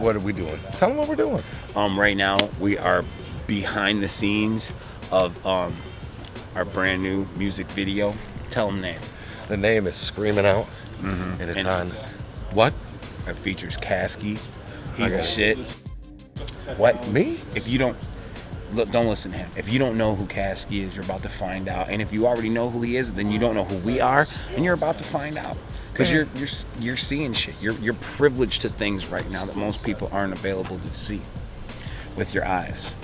what are we doing? Tell them what we're doing. Um, right now we are behind the scenes of um, our brand new music video. Tell them name. The name is Screaming Out, and it's And- on what? It features Caskey. He's Okay. shit. What? Me? If you don't look, don't listen to him. If you don't know who Caskey is, you're about to find out. And if you already know who he is, then you don't know who we are, and you're about to find out. Because you're you're you're seeing shit. You're you're privileged to things right now that most people aren't available to see with your eyes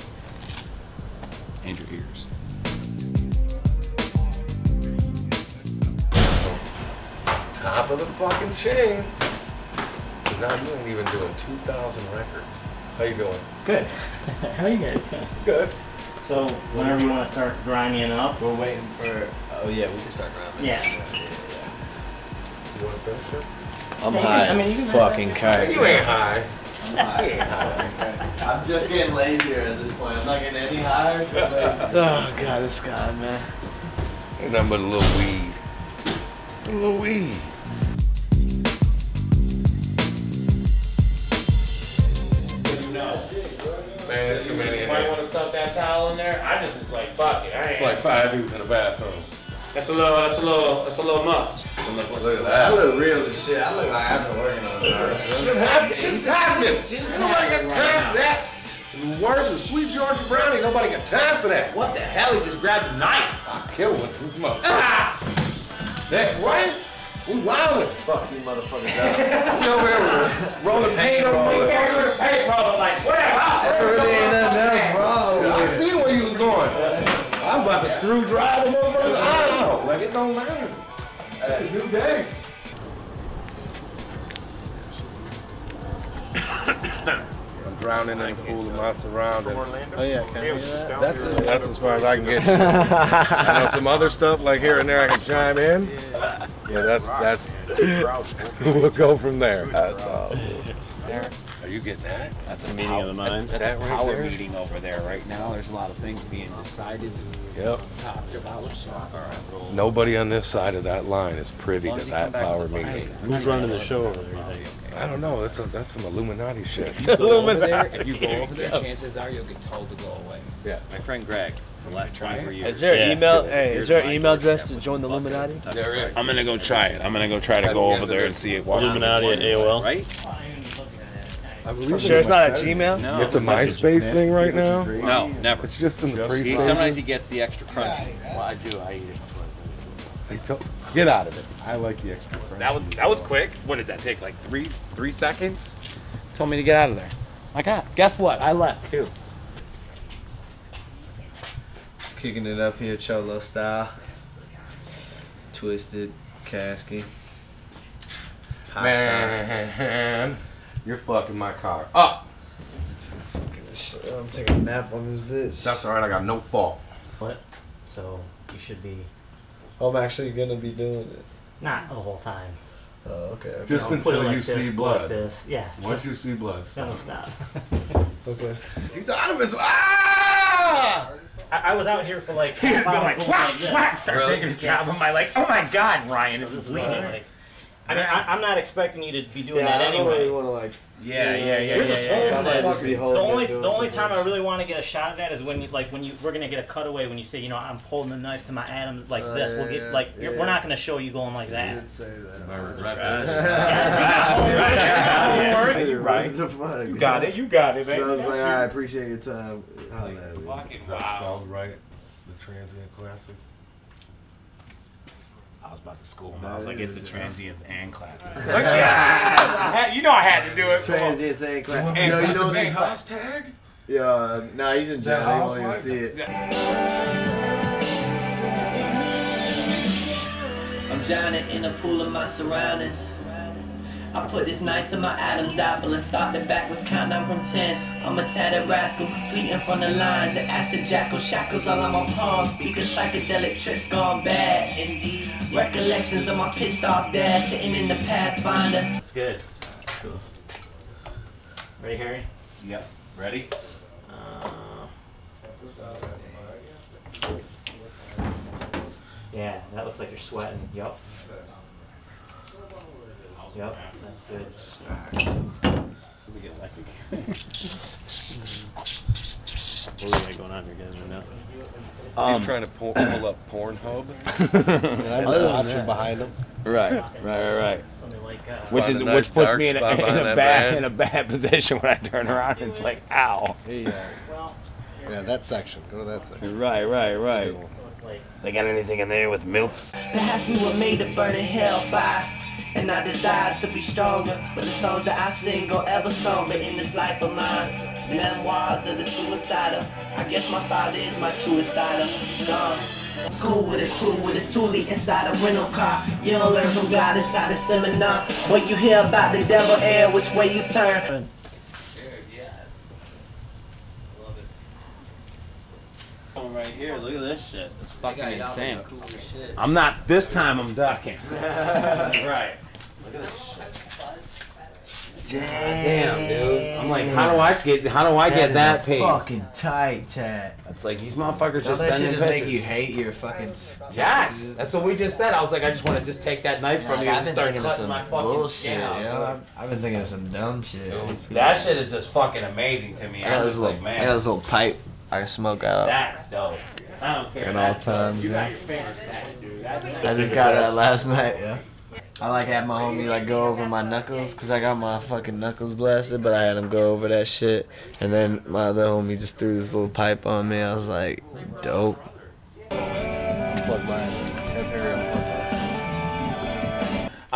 and your ears. Top of the fucking chain. So now you ain't even doing 2,000 records. How you doing? Good. How are you guys doing? Good. So whenever you want to start grinding up, We're waiting for. Oh yeah, we can start grinding. Yeah. You want to finish it? I'm Yeah, high I mean, you as fucking kite. You ain't high. I'm just getting lazier at this point. I'm not getting any higher. oh god, this guy, man. Ain't nothing but a little weed. A little weed. Man, there's too many in Might want to stuff that towel in there. I just was like, fuck it. I ain't. It's like five dudes in the bathroom. That's a little. That's a little. That's a little much. Look at that. I look real as shit. I look like I've been working on it. Shit happens. Shit's happening. Nobody got time for that. And worse than Sweet Georgia Brownie, nobody got time for that. What the hell? He just grabbed a knife. I killed one too much. Ah! That's right. We wildin'. Fuck you, motherfuckers. up. You know where we're rolling paint on motherfuckers. Hey, bro, like whatever. There really ain't nothing else wrong I with see where you was going. I was about to screw drive the motherfucker's eye out. Like it don't matter. It's a new day. I'm drowning in the pool of my surroundings. Oh yeah, can I that? That's as, that's as far as I can get. I know some other stuff like here and there I can chime in. Yeah, that's that's. we'll go from there. That's all. Are you getting that? That's a meeting of the minds. That's That a right power there? meeting over there right now. There's a lot of things being decided, Yep. talked about. So, all right, roll. Nobody on this side of that line is privy to that power with meeting. fire. Who's running the show over there? You think? I don't know. That's a, that's some Illuminati shit. If you go over there, if you go over there, chances are you'll get told to go away. Yeah. My friend Greg, the last 24 years. Is there an Yeah. email? Hey, is there an email address to join the Illuminati? There is. I'm gonna go try it. I'm gonna go try to go over there and see it. walk Illuminati at AOL. Right? I believe Sure, it's not a Gmail. No. It's a MySpace thing right now. No, never. It's just in the He, pre sometimes he gets the extra crunchy. Well, I do. I eat it. They told, get out of it. I like the extra. crunch. That was that was quick. What did that take? Like three three seconds? Told me to get out of there. I got. Guess what? I left too. Just kicking it up here, Cholo style. Twiztid, Caskey. Hot sauce. Man, you're fucking my car up. I'm taking a nap on this bitch. That's all right. I got no fault. What? So you should be I'm actually gonna be doing it. not the whole time. Oh, okay. okay. Just You know, until like you this, see blood. Like this. Yeah. Once just you see blood, gonna stop. Okay. he's out of his. Ah! I, I was out here for like. He'd half been like, going whack, this. whack, start taking a job. I'm like, oh my god, Ryan, it was is bleeding. like- I mean, I, I'm not expecting you to be doing Yeah, that I don't really anyway. want to like. Yeah, yeah, yeah, We're yeah, just yeah. yeah. this. The holding only the only time I really want to get a shot of that is when you like when you we're gonna get a cutaway when you say you know I'm holding the knife to my Adams like this. yeah, we'll get yeah, like you're, yeah. we're not gonna show you going like that. didn't say that. I uh, regret Yeah. You're right. The fuck? You Got it. You got it, man. So I was like, I appreciate your time. Holla at me. Fucking Is that wow. spelled right? The transient classics. I was about to school him. I was like, it's a uh, transients and classics. Oh, I had, you know I had to do it. Transients and class. And Yo, you Got know the big what? house tag? Yeah, nah, he's in jail. That He won't even housewife? see it. I'm drowning in a pool of my surroundings. I put this knife to my Adam's apple and started backwards countdown from 10. I'm a tattered rascal, fleeting from the lines. The acid jackal shackles all on my palms. Speakers psychedelic trips gone bad. Indeed. Recollections of my pissed off dad sitting in the Pathfinder. That's good. Cool. Ready, Harry? Yep. Ready? Uh, yeah, that looks like you're sweating. Yup. Yup, that's good. What do we got going on here, guys? Right now? Um, He's trying to pull, pull up Pornhub. And I just watching behind him. Right, right, right, right. Like uh, Which is nice which puts me in a, spot in a bad van. in a bad position when I turn around. and It's like, ow. He, uh, yeah, that section. Go to that section. Right, right, right. They got anything in there with milfs? Perhaps we were made to burn in hellfire. And I desire to be stronger. But the songs that I sing go ever somber in this life of mine. Memoirs of the suicidal. I guess my father is my truest idol. Gone. School with a crew with a toolie inside a rental car. You don't learn from God inside a seminar. What you hear about the devil air, which way you turn. Right here, look at this shit. It's fucking insane. I'm not. This time I'm ducking. right. Damn, dude. I'm like, how do I get? How do I get that pace? Fucking tight, Tat. It's like these motherfuckers All just that sending shit just pictures. make you hate your fucking. Yes, that's what we just said. I was like, I just want to just take that knife from you I've and start cutting some my fucking bullshit. skin out. yo. I've, I've been thinking of some dumb shit. These people- That shit is just fucking amazing to me. I got I'm this just little, like, I got man, this little pipe I can smoke out. that's dope. I don't care. At all times, You yeah. got your fingers back, dude. I just got that last night. Yeah. I like had my homie like go over my knuckles because I got my fucking knuckles blasted, but I had him go over that shit, and then my other homie just threw this little pipe on me. I was like, dope.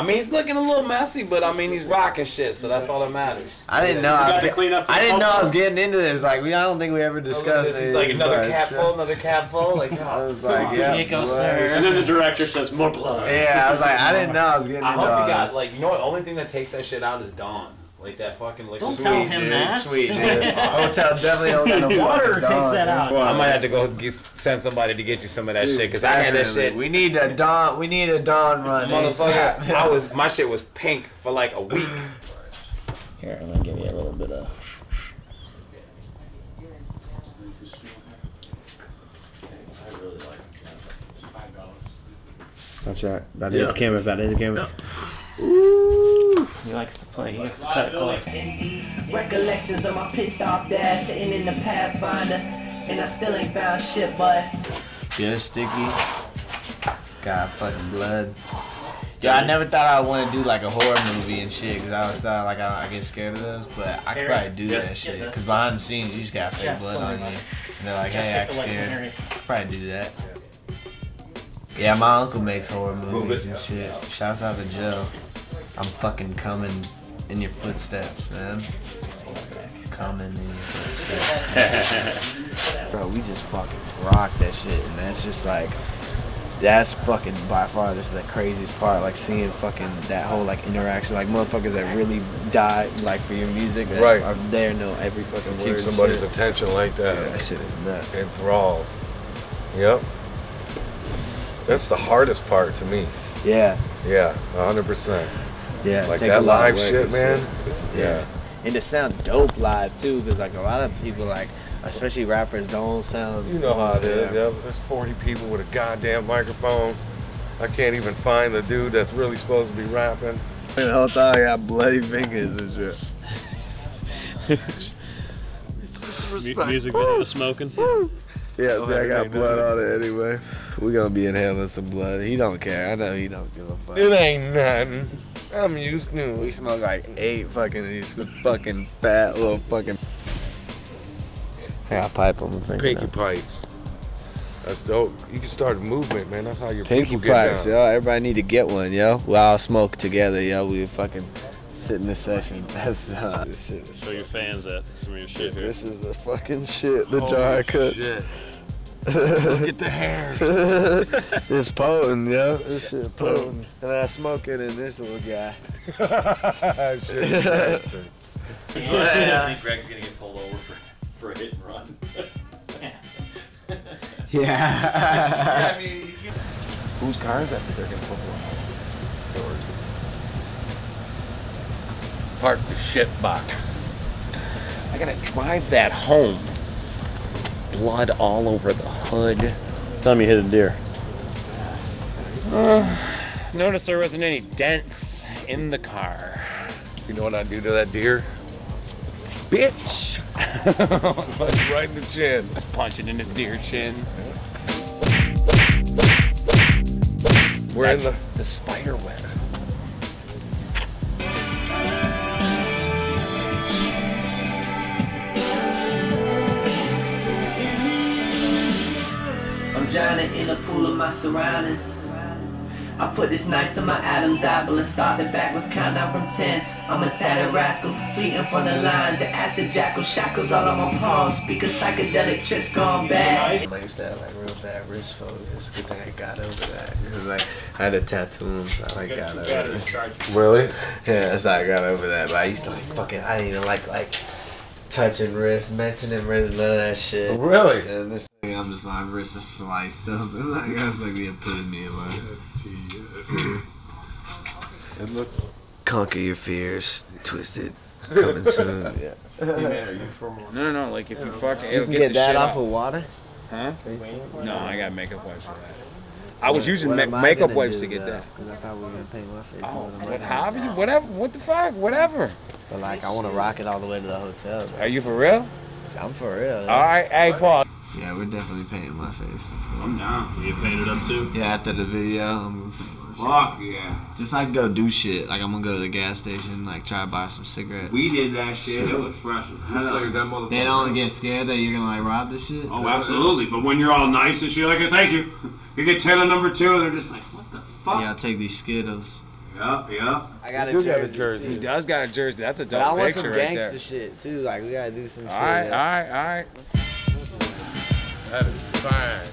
I mean, he's looking a little messy, but I mean, he's rocking shit, so that's all that matters. I didn't know. I, was get- clean up I didn't know I was getting into this. Like we, I don't think we ever oh, discussed This it. is like another but- cap full, another cap full. Like, I oh. was like, yeah. Here goes blood. And then the director says more blood. Yeah, I was like, I didn't know I was getting I into hope all you got this. like, you know what? The only thing that takes that shit out is Dawn. Like that fucking like. Don't sweet, tell him dude. that. Sweet, dude. Hotel definitely don't got water takes dawn, that out. I might have to go get, send somebody to get you some of that shit because I had that shit. We need a dawn. We need a dawn run. Motherfucker, I was my shit was pink for like a week. Here, I'm gonna give you a little bit of. That's right. That is the camera. That is the camera. He likes to play. He likes to cut it close. Recollections of my pissed off dad sitting in the Pathfinder. And I still ain't found shit, but Yeah, sticky. Got fucking blood. Yo, I never thought I would want to do like a horror movie and shit because I always thought like I, I get scared of those, but I could probably do yes, that shit because behind the scenes you just got fake blood on here, you, and they're like, hey, take act the light from scared. Harry. Probably do that. Yeah, my uncle makes horror movies and shit. Shouts out to Joe. I'm fucking coming in your footsteps, man. Coming in your footsteps. Bro, we just fucking rock that shit, and that's just like, that's fucking by far just the craziest part. Like seeing fucking that whole like interaction, like motherfuckers that really die like for your music, that Right. Are there, know every fucking word. Keep somebody's shit. attention like Yeah, that. that shit is nuts. Enthralled. Yep. That's the hardest part to me. Yeah, Yeah, 100%. Yeah. Like take that a lot live shit, man. Yeah. Yeah. and to sound dope live too, because like a lot of people like, especially rappers, don't sound. You know how it is. Yeah. Yep. There's 40 people with a goddamn microphone. I can't even find the dude that's really supposed to be rapping. And the whole time I got bloody fingers and shit. music video smoking. Yeah, see, I got blood nothing. on it anyway. We're gonna be inhaling some blood. He don't care. I know he don't give a fuck. It ain't nothing. I'm used to We it. smoke like eight fucking these fucking fat little fucking. I got pipe on my finger. Pinky now. pipes. That's dope. You can start a movement, man. That's how your Pinky people get pipes, down. yo. Everybody need to get one, yo. We all smoke together, yo. We fucking sit in the session. That's uh, this shit. Show your fans that some of your shit here. This is the fucking shit. The Holy jar cuts. shit. Look at the hair. it's potent, yeah. This shit potent. And I smoke it in this little guy. Shit, nasty. I think Greg's gonna get pulled over for, for a hit and run. Yeah. Whose car is that that they're gonna pull up? Yours. Park the shit box. I gotta drive that home. Blood all over the hood. Tell me you hit a deer. Uh, Notice there wasn't any dents in the car. You know what I do to that deer? bitch. right in the chin. Punching in his deer chin. We're in the the spider web. I'm in a pool of my surroundings. I put this knife to my Adam's apple and started backwards countdown from 10. I'm a tattered rascal, fleeting from the lines. And acid jackal shackles all on my palms. Speak of psychedelic trips gone bad. I used to have like real bad wrist phobias. Good thing I got over that. It was like I had a tattoo, and so I like got over it. really. Yeah, that's how I got over that. But I used to like fucking. I didn't even like like touching wrists, mentioning wrists, none of that shit. Really? And this thing, I'm just like wrists are sliced up. And like that's like the epitome of like. It looks. Conquer your fears, Twiztid, coming soon. Yeah. Hey man, are you from? No, no, no. Like if you fucking, You it'll can get, get the that shit off off. of water. Huh? No, I got makeup wipes for that. I was using ma- I makeup wipes to get that. that. 'Cause I probably gonna paint my face. Oh, what am I however you, whatever. What the fuck? Whatever. But like, I want to rock it all the way to the hotel. Bro. Are you for real? I'm for real. All right, hey Paul. Yeah, we're definitely painting my face. I'm down. You painted up too? Yeah, after the video, I'm gonna paint my shit. Fuck yeah. Just like go do shit. Like I'm gonna go to the gas station, like try to buy some cigarettes. We did that shit. It was fresh. as hell. Like that motherfucker. They don't get scared that you're gonna like rob this shit. Oh, absolutely. But when you're all nice and shit like thank you. You get Taylor number two, and they're just like, what the fuck? Yeah, I'll take these Skittles. Yeah, yeah. I got a You got a jersey. jersey. He does got a jersey. That's a But I want picture some right gangster there. shit too. Like we gotta do some All shit. right, all yeah. right, all right. That is fine.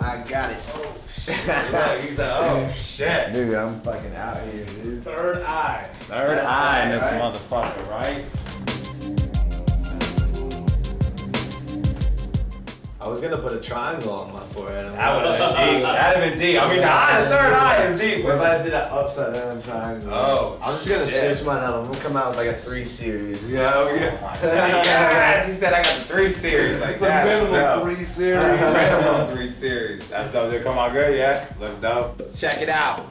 I got it. Oh, He's like, oh shit. Dude, I'm fucking out here, dude. Third eye. Third eye in this motherfucker, I was gonna put a triangle on my forehead. That would have been deep. That'd have been deep. I mean, the, eye, the third eye is deep. What if I just did an upside down triangle? Oh, I'm just gonna shit. switch mine up. I'm gonna come out with like a three series. Yeah, oh yeah. yes, he said I got the three series like It's a that. minimum That's three series. Minimum three series. That's dope. Did it come out good? Yeah, Let's dope. Check it out.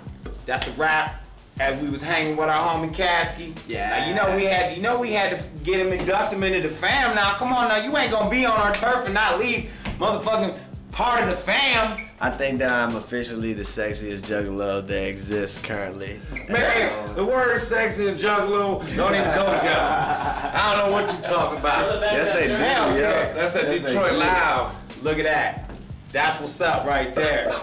That's a wrap. As we was hanging with our homie Caskey. Yeah. Now, you know we had you know we had to get him induct him into the fam. Now come on now, you ain't gonna be on our turf and not leave motherfucking part of the fam. I think that I'm officially the sexiest juggalo that exists currently. Man, the word sexy and juggalo don't even go together. I don't know what you're talking about. Yes, they do. Hell Yeah. yeah. That's at Yes, Detroit do. Live. Look at that. That's what's up right there.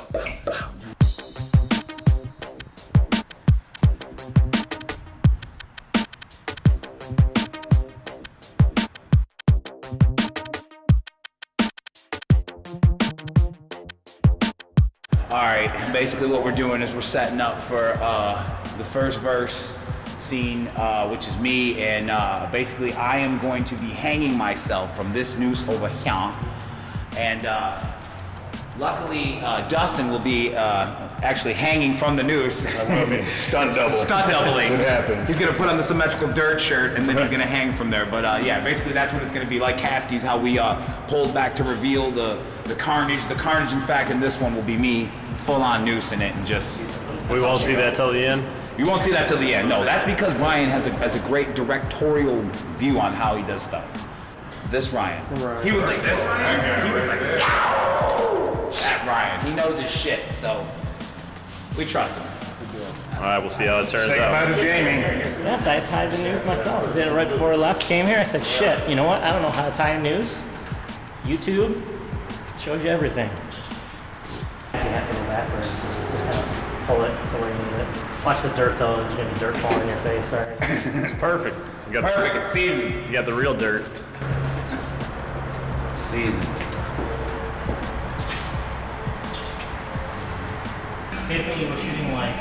Basically what we're doing is we're setting up for uh, the first verse scene, uh, which is me, and uh, basically I am going to be hanging myself from this noose over here, and uh, luckily uh, Dustin will be uh, actually hanging from the noose. Stunt double. Stunt doubling. It happens. He's gonna put on the symmetrical dirt shirt and then he's gonna hang from there. But uh, yeah, basically that's what it's gonna be like. Caskey's how we uh, pulled back to reveal the the carnage. The carnage, in fact, in this one will be me full on noose in it and just. We won't see that till the end. You won't see that till the end. No, that's because Ryan has a has a great directorial view on how he does stuff. This Ryan. He was like this Ryan. He was like, "Yow!" That Ryan. He knows his shit. So we trust him. All right, we'll see how it turns Say goodbye out. to Jamie. Yes, I tied the news myself. I Did it right before I left. Came here. I said, shit. You know what? I don't know how to tie a noose. YouTube shows you everything. You have to go backwards, just, just kind of pull it to where you need it. Watch the dirt though. There's gonna be dirt falling in your face. Sorry. It's perfect. You got, Perfect. It's seasoned. you got the real dirt. Seasoned. Basically, we're shooting like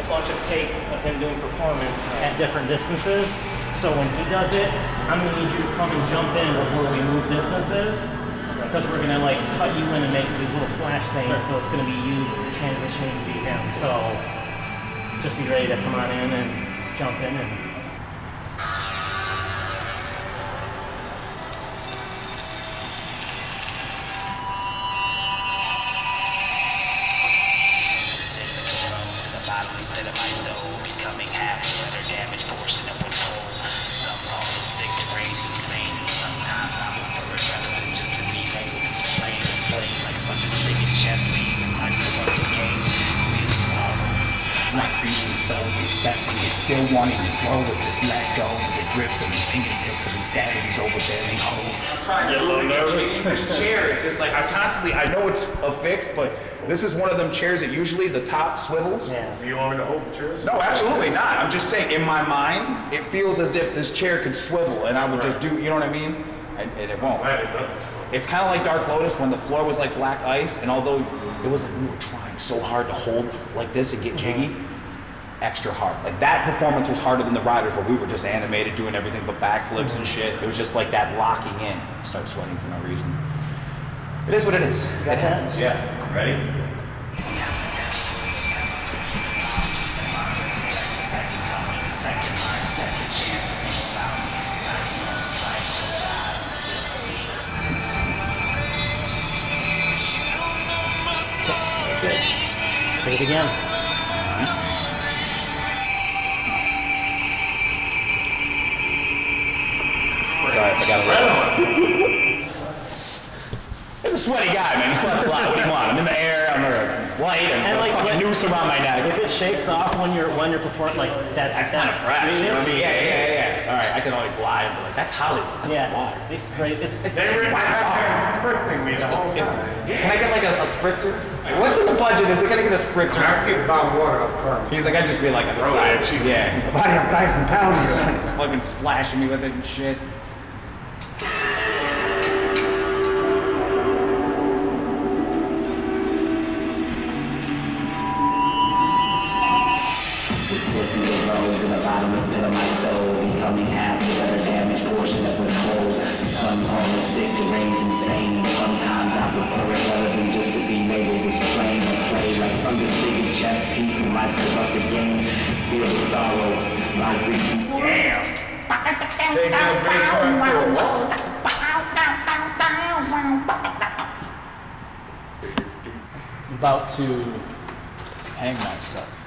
a bunch of takes of him doing performance at different distances. So when he does it, I'm gonna need you to come and jump in before we move distances. Because we're gonna like cut you in and make these little flash things, so it's gonna be you transitioning to be him. So just be ready to come on in and jump in and chair. It's just like I constantly, I know it's affixed, but this is one of them chairs that usually the top swivels. Yeah. Do you want me to hold the chairs? No, absolutely not. I'm just saying, in my mind, it feels as if this chair could swivel, and I would just do, you know what I mean? And, and it won't. Glad it doesn't. It's kind of like Dark Lotus when the floor was like black ice, and although it was like we were trying so hard to hold like this and get mm-hmm. jiggy, extra hard. Like that performance was harder than the Rydas, where we were just animated, doing everything but backflips and mm-hmm. shit. It was just like that locking in. Start sweating for no reason. It is what it is. It happens. Yeah. Ready? Take it again. Sorry I got a little. It's sweaty guy, man. He sweats a lot. What do you want? I'm in the air. I'm a light, and, And a like fucking noose around my neck. If it shakes off when you're when you're performing like that, That's kind of fresh. I mean, you know what I mean? Yeah, yeah, yeah, yeah. All right, I can always lie, but like that's Hollywood. That's Yeah, water. they spray. It's, it's They were in the back there spritzing me the whole time. Can I get like a, a spritzer? Like, what's in the budget? Is they gonna get a spritzer? I get bottled water up front. He's like, I'd just be like on the side. that shit. Yeah, the body of Christ compounds you. He's fucking splashing me with it and shit. In the roads in the bottomless pit of my soul, becoming half the better damaged portion of the whole. Some call it sick, deranged, insane. Sometimes I prefer it rather than just to be labeled as plain and play like some disfigured chess piece in life's corrupted game. Feel the sorrow, life reaches. Damn! Take that baseline for a walk. about to hang myself.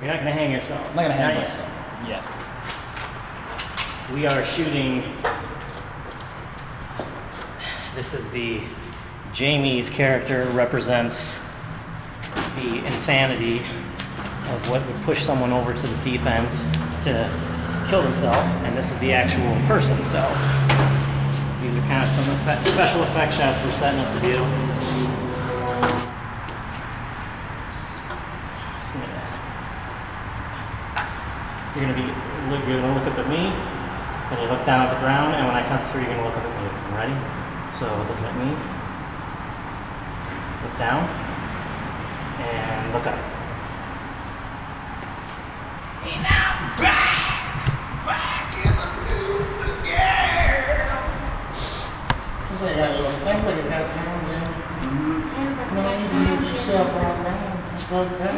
You're not gonna hang yourself. I'm not gonna hang yet. myself yet. We are shooting. This is the Jamie's character represents the insanity of what would push someone over to the deep end to kill themselves, and this is the actual person. So these are kind of some effect, special effect shots we're setting up to do. Just a minute. You're gonna be look, you're gonna look up at me, then you look down at the ground, and when I count to three, you're gonna look up at me. I'm ready? So looking at me, look down, and look up. He's out back! Back in the news again! Everybody's got a time, man. No, you use yourself right now. It's okay.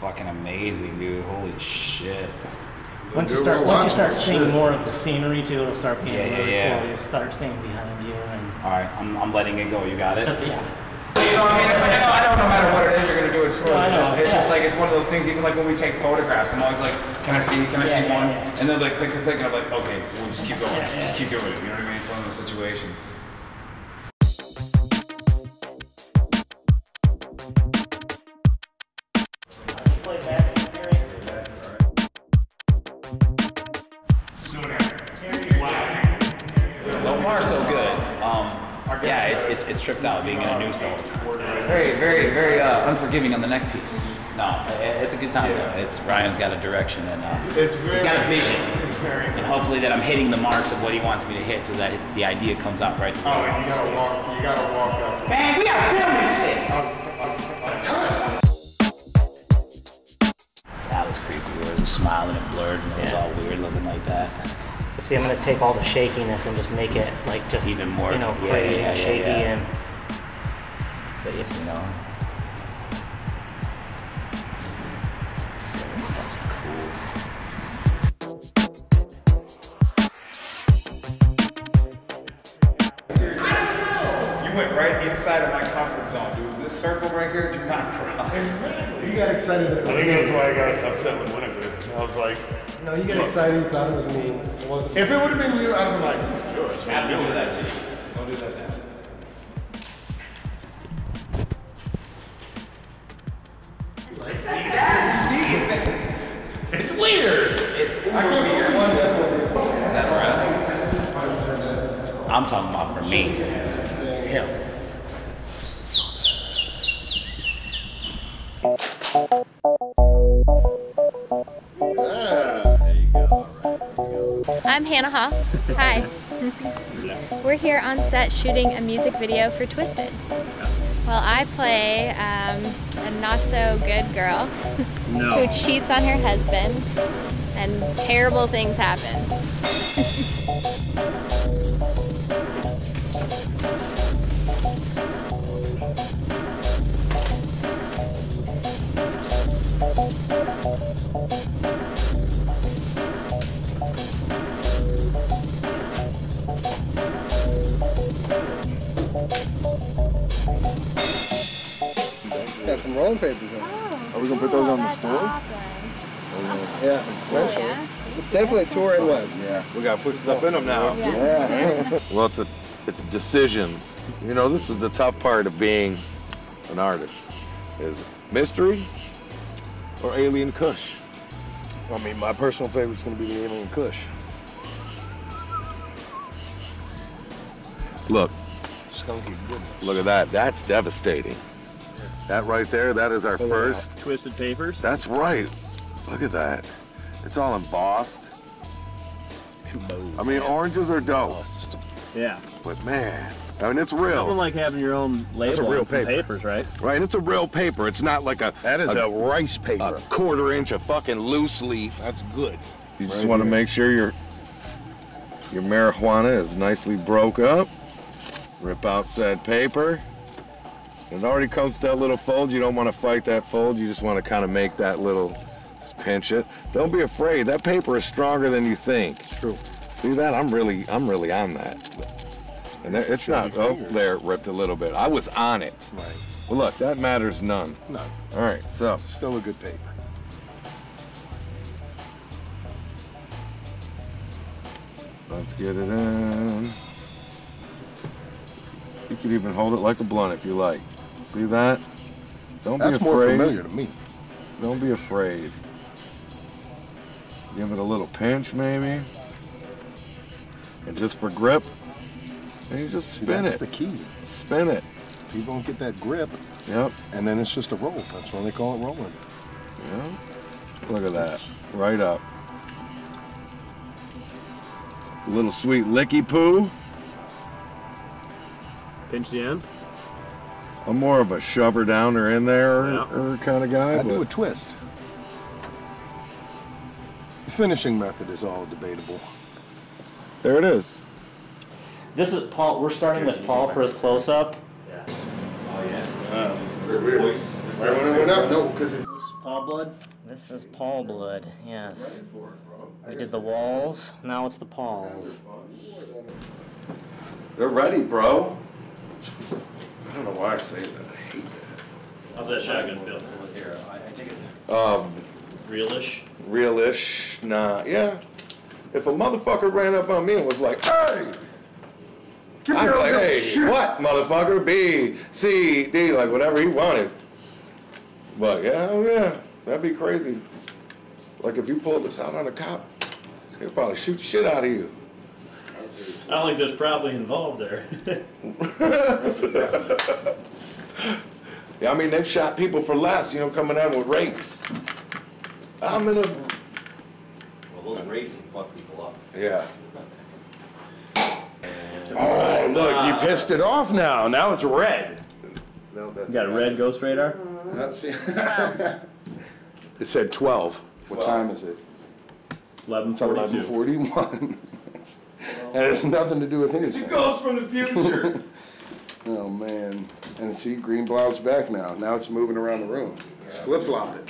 Fucking amazing, dude. Holy shit. Once you start, once you start seeing shit. more of the scenery too, it'll start being Yeah, yeah, really yeah. cool. You'll start seeing behind you, and All right, I'm, I'm letting it go. You got it? yeah. You know what I mean? It's like, I know, I know no matter what it is, you're going to do it smooth. No, I It's, just, know, it's just like, it's one of those things, even like when we take photographs, I'm always like, can I see, can I Yeah, see yeah, one? yeah. And then like, click, click, click, and I'm like, okay, we'll just keep going. Yeah, just, yeah. just keep doing it. You know what I mean? It's one of those situations. It's, it's, it's tripped out being in a noose the whole time. It's very, very, very uh, unforgiving on the neck piece. No, i- it's a good time though. It's Ryan's got a direction and uh, It's he's got a vision, It's very and hopefully that I'm hitting the marks of what he wants me to hit, so that it, the idea comes out right. the way Oh, you wants to see gotta walk. You gotta walk up. Man, we gotta film this shit. I'm, I'm, I'm done. That was creepy. There was a smile and it blurred, and it was Yeah. all weird looking like that. See, I'm gonna take all the shakiness and just make it like just Even more- you know, yeah, crazy yeah, and yeah, shaky yeah. and. But yes, You know. So fucking cool. You went right inside of my comfort zone, dude. This circle right here. Do not cross. You got excited. I think that's why I got upset with Winifred. I was like, No, you get excited. You thought it was me. It wasn't. If it would have been you, I'd have been like, sure. it's Don't do that to you. Don't do that to him. It's weird. It's I can't believe one that Is that a wrap? I'm talking about for me. I'm Hannah Ha. Hi. We're here on set shooting a music video for Twiztid. Well, I play um, a not so good girl No. who cheats on her husband, and terrible things happen. Got some rolling papers in. Oh. Are we gonna put those on the store? Oh, yeah, eventually. Oh, definitely a tour and one. Yeah, we gotta put stuff in them now. Yeah. well, it's a, it's decisions. You know, this is the tough part of being an artist: is mystery or alien Kush. I mean, my personal favorite's gonna be the Alien Kush. Look, Skunky goodness. look at that. That's devastating. That right there, that is our Pull it out. first. Twiztid papers. That's right. Look at that. It's all embossed. I mean, oranges are dope, Yeah. but man, I mean, it's Nothing real. like having your own label That's a real on some paper. papers, right? Right, it's a real paper. It's not like a That is a rice paper. a quarter inch of fucking loose leaf. That's good. You just Right want to make sure your your marijuana is nicely broke up. Rip out said paper. It already comes to that little fold. You don't want to fight that fold. You just want to kind of make that little, just pinch it. Don't be afraid. That paper is stronger than you think. It's true. See that? I'm really, I'm really on that. And that, it's not. Oh, there, it ripped a little bit. I was on it. Right. Well, look, that matters none. None. All right, so still a good paper. Let's get it in. You could even hold it like a blunt if you like. See that? Don't That's be more familiar to me. Don't be afraid. Give it a little pinch maybe. And just for grip, and you just See, spin that's it. the key. Spin it. If you don't get that grip, Yep. and then it's just a roll. That's why they call it rolling. Yep. Look at that. Right up. A little sweet licky poo. Pinch the ends. I'm more of a shover downer in there Yeah. Uh, kind of guy. I do a twist. The finishing method is all debatable. There it is. This is Paul. We're starting with Paul for his close up. Right when it went up, no, because it Paul blood. This is Paul blood. Yes. We did the walls. Now it's the Pauls. They're ready, bro. I don't know why I say that. I hate that. How's that shotgun feel? that. Um, Realish. realish, nah, yeah. If a motherfucker ran up on me and was like, hey, I'd be like, hey, what, motherfucker? B, C, D, like whatever he wanted. But yeah, oh, yeah, that'd be crazy. Like if you pulled this out on a cop, he'd probably shoot the shit out of you. I don't think there's probably involved there. Yeah, I mean, they've shot people for less, you know, coming out with rakes. I'm in a, uh, Well, those rakes can fuck people up. yeah. Oh, look, you ah. pissed it off now. Now it's red. No, that's You got a red ghost radar? Let's see. it said 12. What time is it? Eleven It's forty-two. 11:41. and it's nothing to do with anything. Ghost from the future. Oh man! And see, green blouse back now. Now it's moving around the room. It's flip flopping.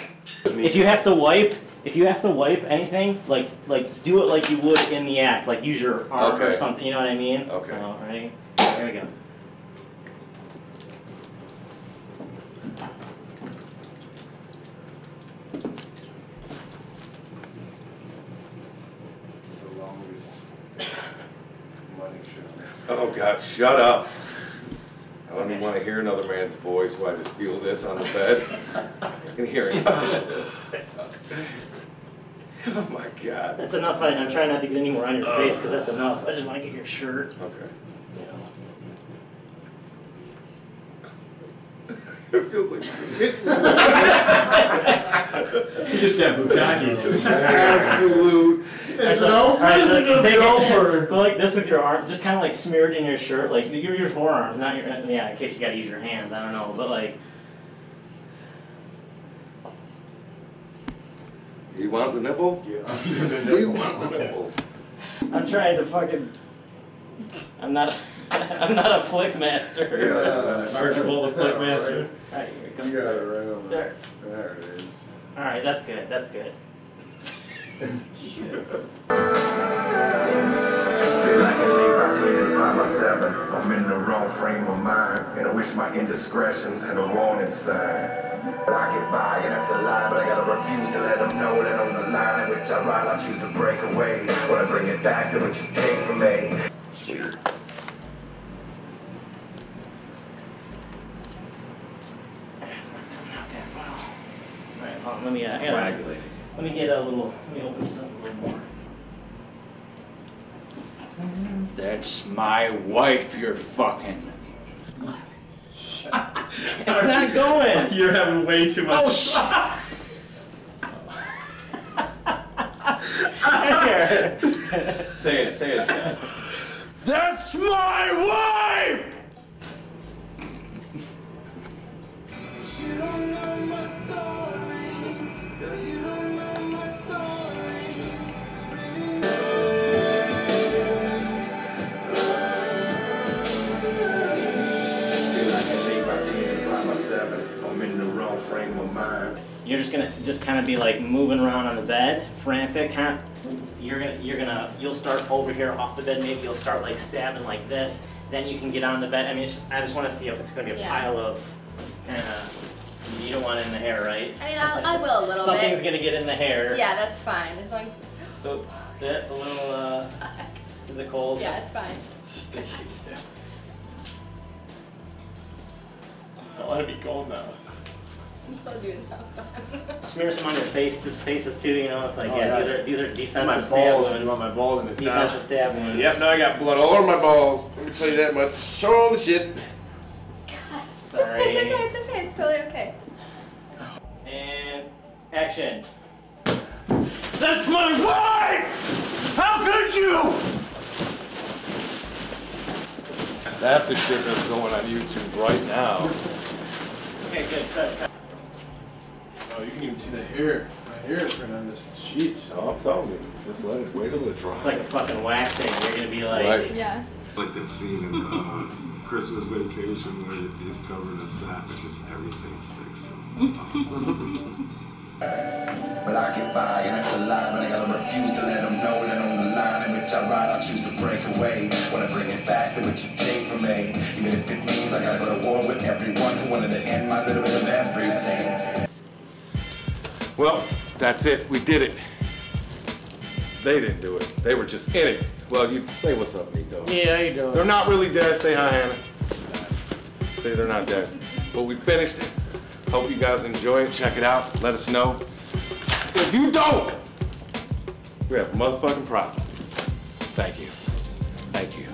If you have to wipe, if you have to wipe anything, like like do it like you would in the act. Like use your arm or something. You know what I mean? Okay. So, ready? Here we go. God, shut up. I don't even want to hear another man's voice while I just feel this on the bed. I can hear it. Oh my God. That's enough. I, I'm trying not to get any more on your face because that's enough. I just want to get your shirt. Okay. You know. It feels like you hit You just got bukkake. Absolute. Is it over? Alright, Is so it gonna be take it- over? Go like this with your arm, just kind of like smeared in your shirt, like your your forearms, not your uh, yeah. In case you gotta use your hands, I don't know, but like You want the nipple? Yeah. Do you want the nipple? I'm trying to fucking. I'm not. I'm not a flick master. Yeah. Archibald the flick Right. master. Alright, here it comes. You got it right on There. there. There it is. All right, that's good. That's good. I'm in the wrong frame of mind, and I wish my indiscretions had a warning sign. I get by, and that's a lie, but I gotta refuse to let them know that on the line in which I ride, I choose to break away. Wanna bring it back to what you take from me. All right, hold on, let me. Uh, I gotta- let me get a little. Let me open this up a little more. That's my wife you're fucking. It's not going. You're having way too much. Oh, sh- Here. say it, say it, Scott. That's my wife! You're just gonna just kind of be like moving around on the bed, frantic. Kind of, you're gonna you're gonna you'll start over here off the bed. Maybe you'll start like stabbing like this. Then you can get on the bed. I mean, it's just I just want to see if it's gonna be a Yeah. pile of kind of. You don't want it in the hair, right? I mean, I'll, I will a little Something's bit. Something's gonna get in the hair. Yeah, that's fine. As long as. Oh, that's a little. uh... Is it cold? Yeah, it's fine. Sticky too. I want to be cold now. I'll do that. Smear some on your face, just faces too. You know, it's like Oh, yeah, yeah. these are these are It's defensive my stab balls. wounds. You want my balls in it now. Defensive stab wounds. Yep, now I got blood all over my balls. Let me tell you that much. Holy shit. God. Sorry. It's okay. It's okay. It's totally okay. And action. That's my wife! How could you? That's a shit that's going on YouTube right now. Okay, good. Cut, cut. Oh, you can even see the hair. My hair is right on this sheet. Oh, I'm telling you, just let it wait till it dries. It's like a fucking waxing. You're gonna be like. Right. Yeah. Like that scene in uh, Christmas Vacation where he's covered in sap and just everything sticks to him. But I get by, and that's a lie, but I gotta refuse to let them know that on the line in which I ride, I choose to break away. Wanna bring it back to what you take from me. Even if it means I gotta go to war with everyone who wanted to end my little bit of everything. Well, that's it. We did it. They didn't do it. They were just in it. Well, you say what's up, Nico. Yeah, how you doing? They're not really dead. Say hi, Hannah. Say they're not dead. But we finished it. Hope you guys enjoy it. Check it out. Let us know. If you don't, we have a motherfucking problem. Thank you. Thank you.